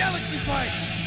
Galaxy Fight!